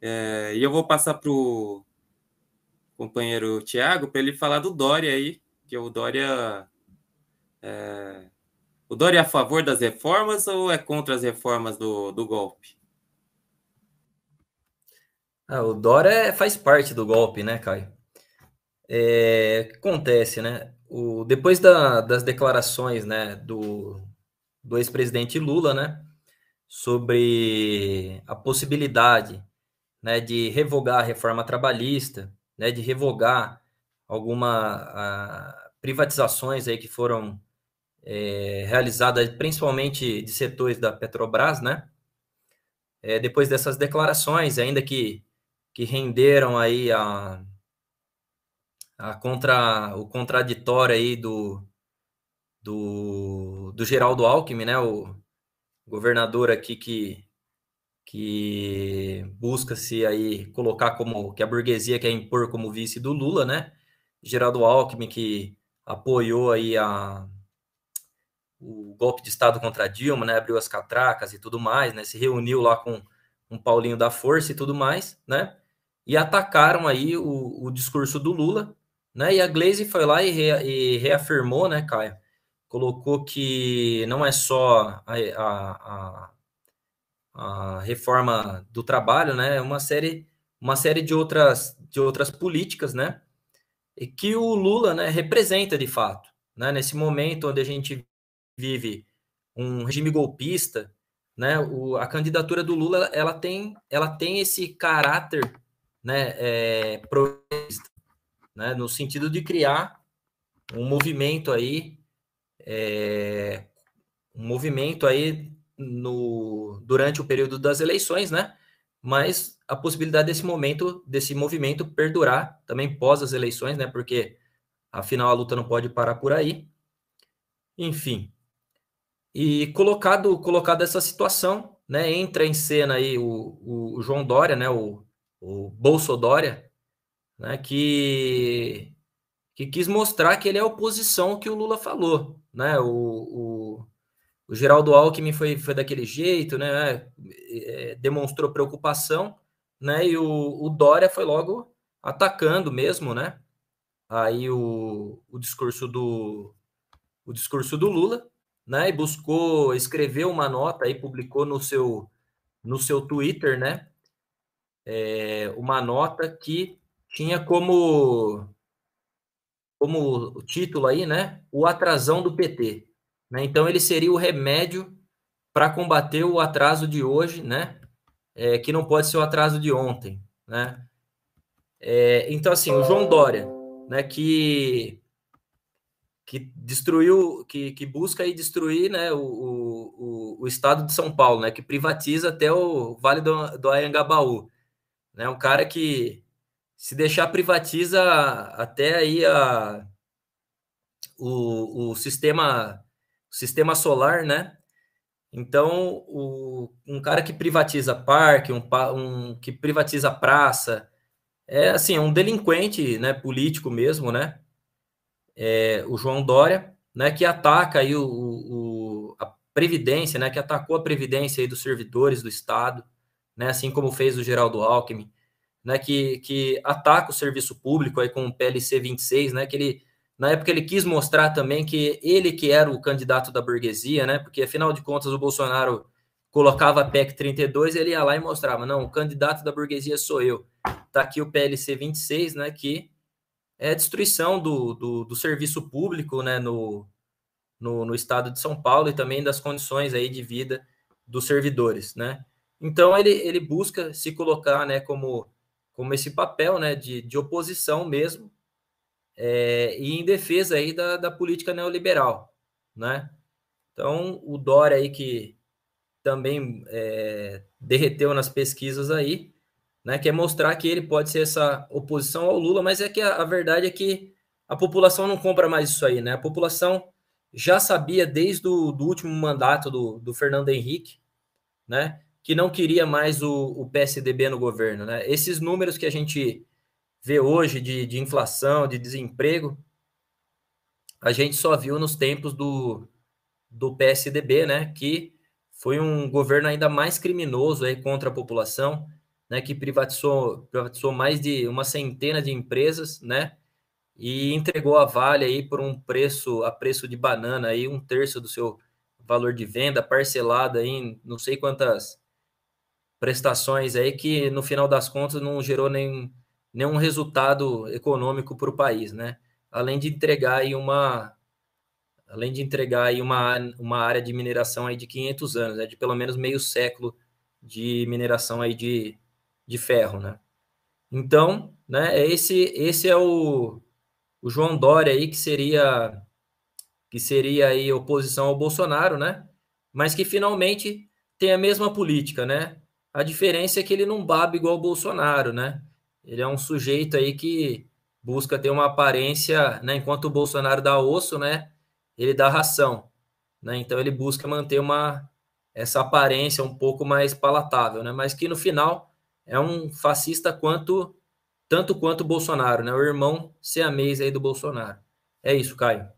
É, e eu vou passar para o companheiro Tiago para ele falar do Dória aí, que o Dória. É, o Dória é a favor das reformas ou é contra as reformas do, do golpe? Ah, o Dória faz parte do golpe, né, Caio? É, acontece, né? O, depois da, das declarações né, do, do ex-presidente Lula, né, sobre a possibilidade né, de revogar a reforma trabalhista, né, de revogar algumas privatizações aí que foram é, realizadas principalmente de setores da Petrobras, né? É, depois dessas declarações, ainda que, que renderam aí a, a contra, o contraditório aí do, do, do Geraldo Alckmin, né? O governador aqui que, que busca se aí colocar como que a burguesia quer impor como vice do Lula, né? Geraldo Alckmin que apoiou aí a o golpe de Estado contra Dilma, né? Abriu as catracas e tudo mais, né? Se reuniu lá com um Paulinho da Força e tudo mais, né? E atacaram aí o, o discurso do Lula, né? E a Glaze foi lá e, e reafirmou, né, Caio? Colocou que não é só a, a, a, a reforma do trabalho, né? É uma série, uma série de outras, de outras políticas, né? E que o Lula, né, representa de fato, né? Nesse momento onde a gente vive um regime golpista, né? O, a candidatura do Lula, ela tem, ela tem esse caráter, né? É, né, no sentido de criar um movimento aí, é, um movimento aí no, durante o período das eleições, né? Mas a possibilidade desse momento, desse movimento perdurar também pós as eleições, né? Porque afinal a luta não pode parar por aí. Enfim. E colocado, colocado essa situação, né? Entra em cena aí o, o, João Dória, né? O, o Bolso Dória, né, que, que quis mostrar que ele é a oposição que o Lula falou. Né? O, o, o Geraldo Alckmin foi, foi daquele jeito, né? É, demonstrou preocupação, né? e o, o Dória foi logo atacando mesmo, né? Aí o, o discurso do o discurso do Lula, né? E buscou escrever uma nota aí publicou no seu no seu Twitter, né? É, uma nota que tinha como como título aí, né, o atrasão do PT. Né? Então ele seria o remédio para combater o atraso de hoje, né, é, que não pode ser o atraso de ontem, né. É, então assim, o João Dória, né, que que destruiu, que, que busca aí destruir, né, o, o, o estado de São Paulo, né, que privatiza até o Vale do, do Anhangabaú, né, um cara que se deixar privatiza até aí a, o, o sistema sistema solar, né? Então, o, um cara que privatiza parque, um, um que privatiza praça, é assim, é um delinquente, né, político mesmo, né? É, o João Dória, né, que ataca aí o, o, a previdência, né, que atacou a previdência aí dos servidores do Estado, né, assim como fez o Geraldo Alckmin, né, que, que ataca o serviço público aí com o PLC 26, né, que ele, na época ele quis mostrar também que ele que era o candidato da burguesia, né, porque afinal de contas o Bolsonaro colocava a PEC 32, ele ia lá e mostrava, não, o candidato da burguesia sou eu. Tá aqui o PLC 26, né, que é destruição do, do, do serviço público, né, no, no, no estado de São Paulo e também das condições aí de vida dos servidores, né. Então ele, ele busca se colocar, né, como como esse papel né, de, de oposição mesmo é, e em defesa aí da, da política neoliberal, né? Então, o Dória aí que também é, derreteu nas pesquisas aí, né, quer mostrar que ele pode ser essa oposição ao Lula, mas é que a, a verdade é que a população não compra mais isso aí, né? A população já sabia desde o do último mandato do, do Fernando Henrique, né, que não queria mais o, o PSDB no governo. Né? Esses números que a gente vê hoje de, de inflação, de desemprego, a gente só viu nos tempos do, do PSDB, né? Que foi um governo ainda mais criminoso aí contra a população, né, que privatizou, privatizou mais de uma centena de empresas, né, e entregou a Vale aí por um preço, a preço de banana aí, um terço do seu valor de venda, parcelada em não sei quantas prestações aí, que no final das contas não gerou nem, nenhum resultado econômico para o país, né? Além de entregar aí uma além de entregar aí uma, uma área de mineração aí de 500 anos, né? de pelo menos meio século de mineração aí de, de ferro, né? Então, né, esse esse é o, o João Dória aí que seria que seria aí oposição ao Bolsonaro, né? Mas que finalmente tem a mesma política, né? A diferença é que ele não babe igual o Bolsonaro, né? Ele é um sujeito aí que busca ter uma aparência, né? Enquanto o Bolsonaro dá osso, né? Ele dá ração, né? Então ele busca manter uma essa aparência um pouco mais palatável, né? Mas que no final é um fascista quanto tanto quanto o Bolsonaro, né? O irmão se amês aí do Bolsonaro. É isso, Caio.